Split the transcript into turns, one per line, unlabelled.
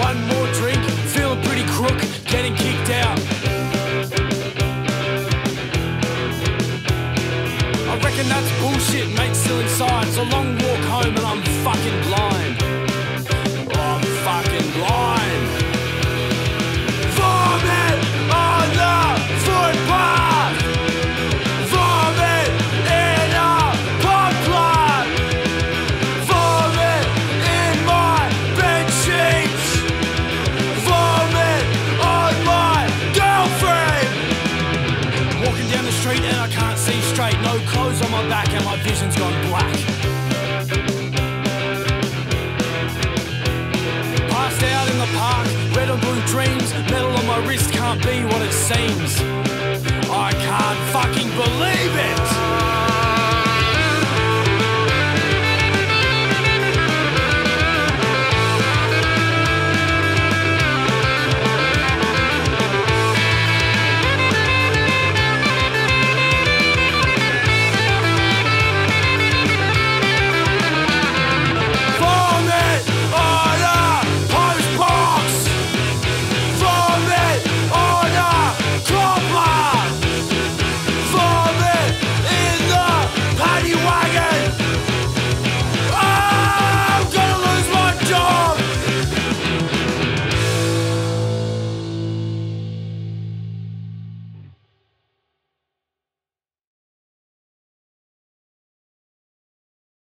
one more That's bullshit, mate, still inside. It's a long street and I can't see straight. No clothes on my back and my vision's gone black. Passed out in the park, red and blue dreams. Metal on my wrist can't be what it seems. I can't fucking believe it!